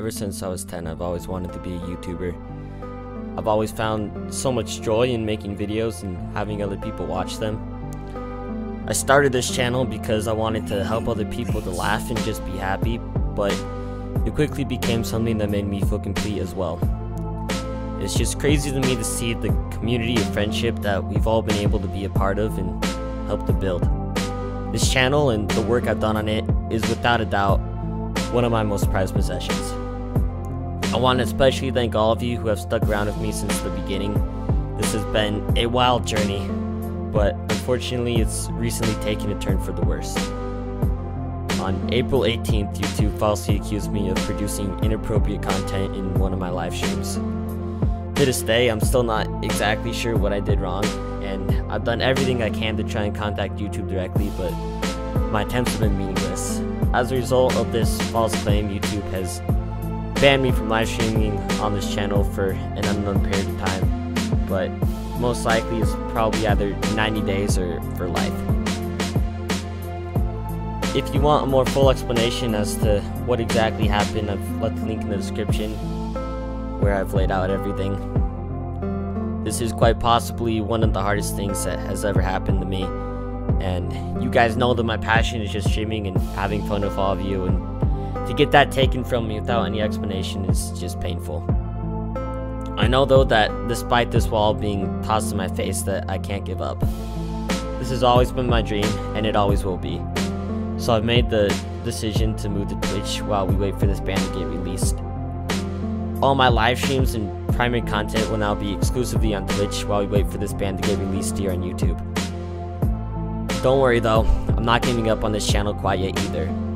Ever since I was 10, I've always wanted to be a YouTuber. I've always found so much joy in making videos and having other people watch them. I started this channel because I wanted to help other people to laugh and just be happy, but it quickly became something that made me feel complete as well. It's just crazy to me to see the community of friendship that we've all been able to be a part of and help to build. This channel and the work I've done on it is without a doubt one of my most prized possessions. I want to especially thank all of you who have stuck around with me since the beginning. This has been a wild journey, but unfortunately it's recently taken a turn for the worse. On April 18th, YouTube falsely accused me of producing inappropriate content in one of my live streams. To this day, I'm still not exactly sure what I did wrong, and I've done everything I can to try and contact YouTube directly, but my attempts have been meaningless. As a result of this false claim, YouTube has banned me from live streaming on this channel for an unknown period of time, but most likely it's probably either 90 days or for life. If you want a more full explanation as to what exactly happened, I've left the link in the description where I've laid out everything. This is quite possibly one of the hardest things that has ever happened to me. And you guys know that my passion is just streaming and having fun with all of you. And to get that taken from me without any explanation is just painful. I know though that despite this wall being tossed in my face that I can't give up. This has always been my dream and it always will be. So I've made the decision to move to Twitch while we wait for this band to get released. All my live streams and primary content will now be exclusively on Twitch while we wait for this band to get released here on YouTube. Don't worry though, I'm not giving up on this channel quite yet either.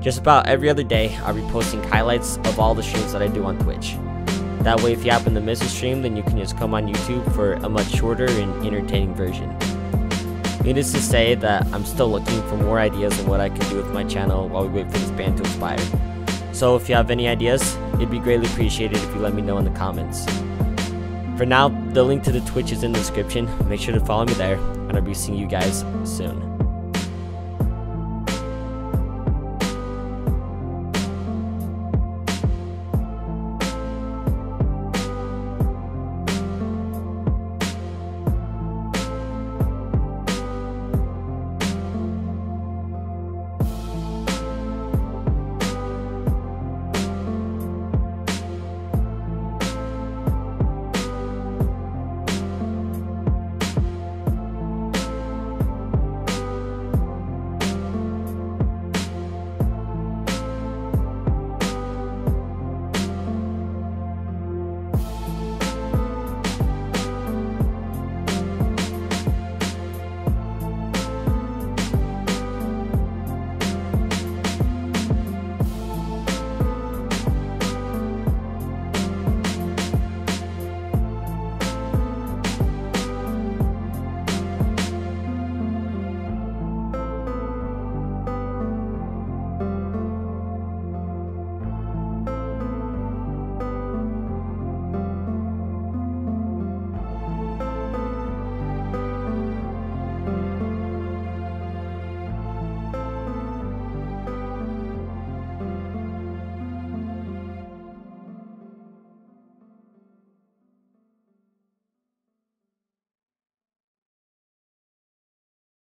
Just about every other day, I'll be posting highlights of all the streams that I do on Twitch. That way if you happen to miss a stream, then you can just come on YouTube for a much shorter and entertaining version. Needless to say that I'm still looking for more ideas on what I can do with my channel while we wait for this band to expire. So if you have any ideas, it'd be greatly appreciated if you let me know in the comments. For now, the link to the Twitch is in the description. Make sure to follow me there, and I'll be seeing you guys soon.